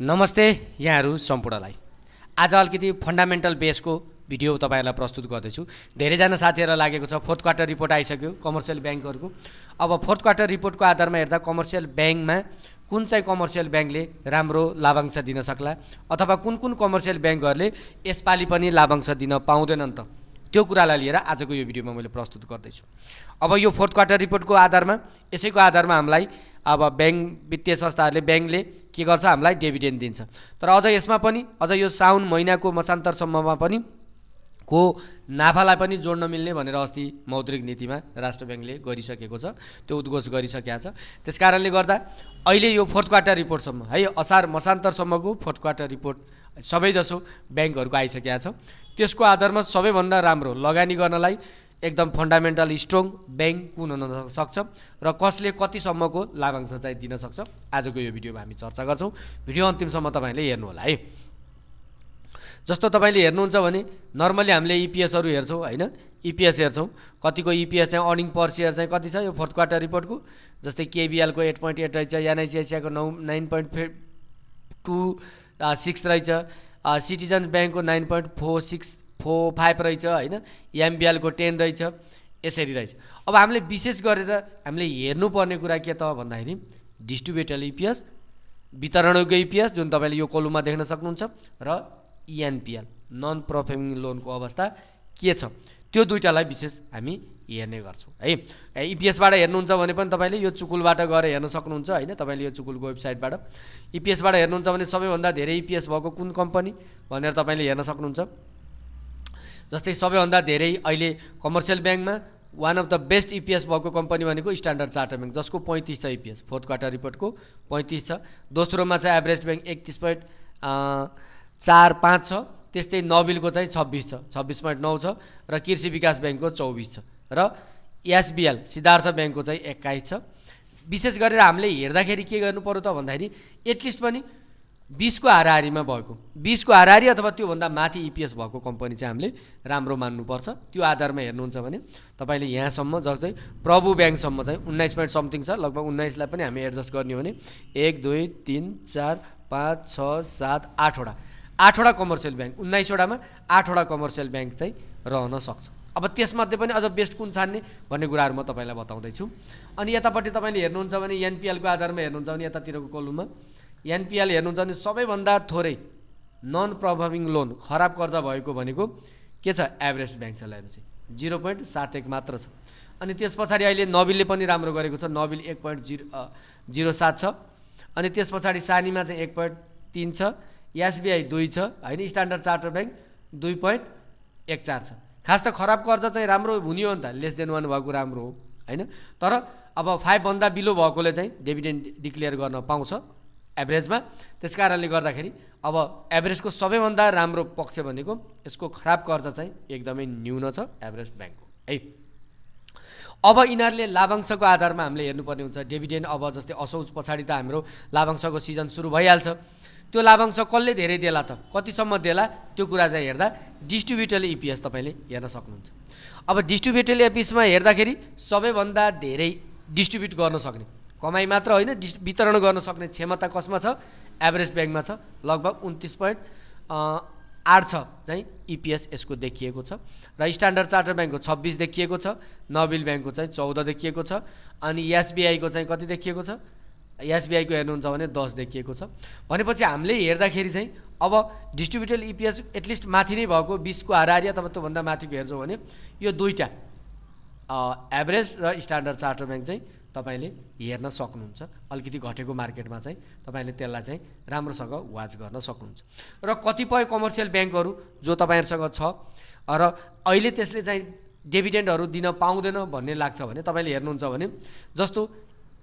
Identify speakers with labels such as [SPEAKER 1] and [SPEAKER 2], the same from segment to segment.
[SPEAKER 1] नमस्ते यहाँहरू सम्पूर्णलाई। आज अलिकति फन्डामेन्टल बेसको भिडियो तपाईँहरूलाई प्रस्तुत गर्दैछु। धेरैजना साथीहरूलाई लागेको छ फोर्थ क्वार्टर रिपोर्ट आइसक्यो कमर्सियल ब्याङ्कहरूको। अब फोर्थ क्वार्टर रिपोर्टको आधारमा हेर्दा कमर्सियल ब्याङ्कमा कुन चाहिँ कमर्सियल ब्याङ्कले राम्रो लाभांश दिन सक्ला अथवा कुन कुन कमर्सियल ब्याङ्कहरूले यसपालि पनि लाभांश दिन पाउँदैनन् त। त्यो कुरालाई लिएर आजको यो भिडियोमा मैले प्रस्तुत गर्दैछु। अब यो फोर्थ क्वार्टर रिपोर्टको आधारमा यसैको आधारमा हामीलाई अब ब्याङ्क वित्तीय संस्थाहरूले ब्याङ्कले के गर्छ? हामीलाई डेभिडेन्ड दिन्छ। तर अझ यसमा पनि अझ यो साउन महिनाको मसान्तरसम्ममा पनि को नाफालाई पनि जोड्न मिल्ने भनेर अस्ति मौद्रिक नीतिमा राष्ट्र ब्याङ्कले गरिसकेको छ त्यो उद्घोष गरिसकेको छ। त्यस कारणले गर्दा अहिले यो फोर्थ क्वार्टर रिपोर्टसम्म है असार मसान्तरसम्मको फोर्थ क्वार्टर रिपोर्ट सबैजसो ब्याङ्कहरूको आइसकेका छ। त्यसको आधारमा सबैभन्दा राम्रो लगानी गर्नलाई एकदम फन्डामेन्टल स्ट्रङ ब्याङ्क कुन हुन सक्छ र कसले कतिसम्मको लाभांश चाहिँ दिन सक्छ आजको यो भिडियोमा हामी चर्चा गर्छौँ। भिडियो अन्तिमसम्म तपाईँले हेर्नु होला है। जस्तो तपाईँले हेर्नुहुन्छ भने नर्मली हामीले इपिएसहरू हेर्छौँ होइन इपिएस हेर्छौँ कतिको इपिएस चाहिँ अर्निङ पर सेयर चाहिँ कति छ यो फोर्थ क्वार्टर रिपोर्टको जस्तै केबिएलको एट पोइन्ट एट रहेछ एनआइसिआइसिआईको नौ नाइन पोइन्ट फे टू सिक्स रहेछ सिटिजन्स ब्याङ्कको nine point four six four five रहेछ होइन एमबिएलको टेन रहेछ यसरी रहेछ अब हामीले विशेष गरेर हामीले हेर्नुपर्ने कुरा के त भन्दाखेरि डिस्ट्रिब्युटर इपिएस वितरणयोग्य इपिएस जुन तपाईँले यो कोलुममा देख्न सक्नुहुन्छ र इएनपिएल नन पर्फर्मिङ लोनको अवस्था के छ? त्यो दुइटालाई विशेष हामी हेर्ने गर्छौँ है? इपिएसबाट हेर्नुहुन्छ भने पनि तपाईँले यो चुकुलबाट गएर हेर्न सक्नुहुन्छ होइन? तपाईँले यो चुकुलको वेबसाइटबाट। इपिएसबाट हेर्नुहुन्छ भने सबैभन्दा धेरै इपिएस भएको कुन कम्पनी भनेर तपाईँले हेर्न सक्नुहुन्छ। जस्तै सबैभन्दा धेरै अहिले कमर्सियल ब्याङ्कमा one of the best EPS भएको कम्पनी भनेको स्ट्यान्डर्ड चार्टर ब्याङ्क जसको पैँतिस छ इपिएस फोर्थ क्वार्टर रिपोर्टको पैँतिस छ। दोस्रोमा चाहिँ एभरेज ब्याङ्क एकतिस पोइन्ट चार पाँच छ त्यस्तै नबिलको चाहिँ छब्बिस छ। छब्बिस पोइन्ट नौ छ र कृषि विकास ब्याङ्कको चौबिस छ र एसबिएल सिद्धार्थ ब्याङ्कको चाहिँ एक्काइस छ। विशेष गरेर हामीले हेर्दाखेरि के गर्नु पऱ्यो त भन्दाखेरि एटलिस्ट पनि बिसको हाराहारीमा भएको। बिसको हाराहारी अथवा त्योभन्दा माथि इपिएस भएको कम्पनी चाहिँ हामीले राम्रो मान्नुपर्छ। त्यो आधारमा हेर्नुहुन्छ भने तपाईँले यहाँसम्म जस्तै प्रभु ब्याङ्कसम्म चाहिँ उन्नाइस पोइन्ट समथिङ छ लगभग उन्नाइसलाई पनि हामी एडजस्ट गर्ने हो भने एक दुई तिन चार पाँच छ सात आठवटा। आठवटा कमर्सियल ब्याङ्क उन्नाइसवटामा आठवटा कमर्सियल ब्याङ्क चाहिँ रहन सक्छ। अब त्यसमध्ये पनि अझ बेस्ट कुन छान्ने भन्ने कुराहरू म तपाईँलाई बताउँदैछु। अनि यतापट्टि तपाईँले हेर्नुहुन्छ भने एनपिएलको आधारमा हेर्नुहुन्छ भने यतातिरको कोलुममा एनपिएल हेर्नुहुन्छ भने सबैभन्दा थोरै नन प्रभाविङ लोन खराब कर्जा भएको भनेको के छ? एभरेस्ट ब्याङ्क छ हेर्नु चाहिँ जिरो पोइन्ट सात एक मात्र छ। अनि त्यस पछाडि अहिले नबिलले पनि राम्रो गरेको छ। नबिल एक पोइन्ट जिरो जिरो सात छ। अनि त्यस पछाडि सानीमा चाहिँ एक पोइन्ट तिन छ। एसबिआई दुई छ होइन? स्ट्यान्डर्ड चार्टर ब्याङ्क दुई पोइन्ट एक चार छ। खास त खराब कर्जा चाहिँ राम्रो हुने हो नि त। लेस देन वान भएको राम्रो हो होइन? तर अब फाइभभन्दा बिलो भएकोले चाहिँ डेभिडेन्ड डिक्लेयर गर्न पाउँछ एभरेजमा। त्यस कारणले गर्दाखेरि अब एभरेजको सबैभन्दा राम्रो पक्ष भनेको यसको खराब कर्जा चाहिँ एकदमै न्यून छ एभरेज ब्याङ्कको। है? अब यिनीहरूले लाभांशको आधारमा हामीले हेर्नुपर्ने हुन्छ। डेभिडेन्ड अब जस्तै असौज पछाडि त हाम्रो लाभांशको सिजन सुरु भइहाल्छ। त्यो लाभांश कसले धेरै देला त? कतिसम्म देला त्यो कुरा चाहिँ हेर्दा डिस्ट्रिब्युटर इपिएस तपाईँले हेर्न सक्नुहुन्छ। अब डिस्ट्रिब्युटर एपिसमा हेर्दाखेरि सबैभन्दा धेरै डिस्ट्रिब्युट गर्न सक्ने कमाइ मात्र होइन डिस् वितरण गर्न सक्ने क्षमता कसमा छ? एभरेज ब्याङ्कमा छ लगभग उन्तिस पोइन्ट आठ छ चाहिँ इपिएस यसको देखिएको छ र स्ट्यान्डर्ड चार्टर ब्याङ्कको छब्बिस देखिएको छ नबिल ब्याङ्कको चाहिँ चौध देखिएको छ अनि एसबिआईको चाहिँ कति देखिएको छ? एसबिआईको हेर्नुहुन्छ भने दस देखिएको छ। भनेपछि हामीले हेर्दाखेरि चाहिँ अब डिस्ट्रिब्युटर इपिएस एटलिस्ट माथि नै भएको बिसको हाराहारी अथवा त्योभन्दा माथिको हेर्छौँ भने यो दुईवटा एभरेज र स्ट्यान्डर्ड चार्टर ब्याङ्क चाहिँ तपाईँले हेर्न सक्नुहुन्छ। अलिकति घटेको मार्केटमा चाहिँ तपाईँले त्यसलाई चाहिँ राम्रोसँग वाच गर्न सक्नुहुन्छ। र कतिपय कमर्सियल ब्याङ्कहरू जो तपाईँहरूसँग छ र अहिले त्यसले चाहिँ डेभिडेन्डहरू दिन पाउँदैन भन्ने लाग्छ भने तपाईँले हेर्नुहुन्छ भने जस्तो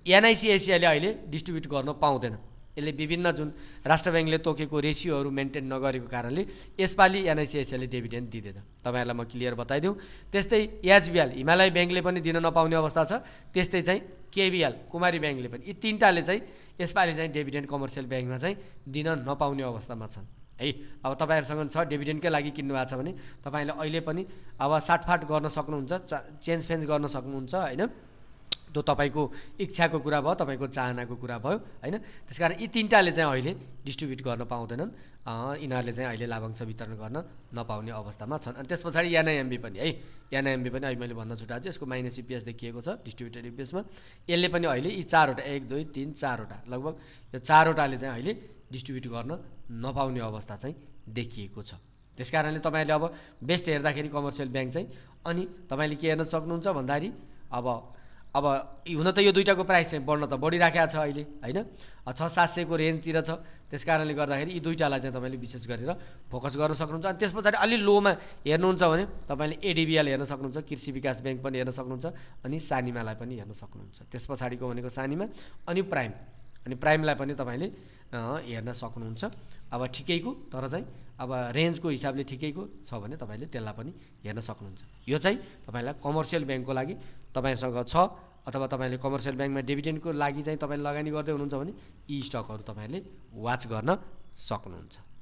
[SPEAKER 1] एनआइसिआइसिआईले अहिले डिस्ट्रिब्युट गर्न पाउँदैन। यसले विभिन्न जुन राष्ट्र ब्याङ्कले तोकेको रेसियोहरू मेन्टेन नगरेको कारणले यसपालि एनआइसिआइसिआईले डिभिडेन्ड दिँदैन। तपाईँहरूलाई म क्लियर बताइदिउँ। त्यस्तै एचबिएल हिमालय ब्याङ्कले पनि दिन नपाउने अवस्था छ। त्यस्तै चाहिँ केबिएल कुमारी ब्याङ्कले पनि यी तिनवटाले चाहिँ यसपालि चाहिँ डिभिडेन्ड कमर्सियल ब्याङ्कमा चाहिँ दिन नपाउने अवस्थामा छन्। है अब तपाईँहरूसँग छ डिभिडेन्डकै लागि किन्नु भएको छ भने तपाईँले अहिले पनि अब साटफाट गर्न सक्नुहुन्छ चेन्ज फेन्ज गर्न सक्नुहुन्छ होइन? त्यो तपाईँको इच्छाको कुरा भयो तपाईँको चाहनाको कुरा भयो होइन? त्यस कारण यी तिनवटाले चाहिँ अहिले डिस्ट्रिब्युट गर्न पाउँदैनन्। यिनीहरूले चाहिँ अहिले लाभांश वितरण गर्न नपाउने अवस्थामा छन्। अनि त्यस पछाडि एनआइएमबी पनि है? एनआइएमबी पनि अहिले मैले भन्न छुट्याएको छु। यसको माइनस इपिएस देखिएको छ डिस्ट्रिब्युटेड इपिएसमा यसले पनि अहिले यी चारवटा एक दुई तिन चारवटा लगभग यो चारवटाले चाहिँ अहिले डिस्ट्रिब्युट गर्न नपाउने अवस्था चाहिँ देखिएको छ। त्यस कारणले तपाईँले अब बेस्ट हेर्दाखेरि कमर्सियल ब्याङ्क चाहिँ अनि तपाईँले के हेर्न सक्नुहुन्छ भन्दाखेरि अब अब हुन त यो दुइटाको प्राइस चाहिँ बढ्न त बढिराखेको छ अहिले होइन? छ सात सयको रेन्जतिर छ। त्यस कारणले गर्दाखेरि यी दुइटालाई चाहिँ तपाईँले विशेष गरेर फोकस गर्न सक्नुहुन्छ। अनि त्यस पछाडि अलि लोमा हेर्नुहुन्छ भने तपाईँले एडिबिएल हेर्न सक्नुहुन्छ कृषि विकास ब्याङ्क पनि हेर्न सक्नुहुन्छ अनि सानिमालाई पनि हेर्न सक्नुहुन्छ। त्यस पछाडिको भनेको सानिमा अनि प्राइम अनि प्राइमलाई पनि तपाईँले हेर्न सक्नुहुन्छ। अब ठिकैको तर चाहिँ अब रेन्जको हिसाबले ठिकैको छ भने तपाईँले त्यसलाई पनि हेर्न सक्नुहुन्छ। यो चाहिँ तपाईँलाई कमर्सियल ब्याङ्कको लागि तपाईँसँग छ। अथवा तपाईँले कमर्सियल ब्याङ्कमा डिभिडेन्डको लागि चाहिँ तपाईँले लगानी गर्दै हुनुहुन्छ भने यी स्टकहरू तपाईँले वाच गर्न सक्नुहुन्छ।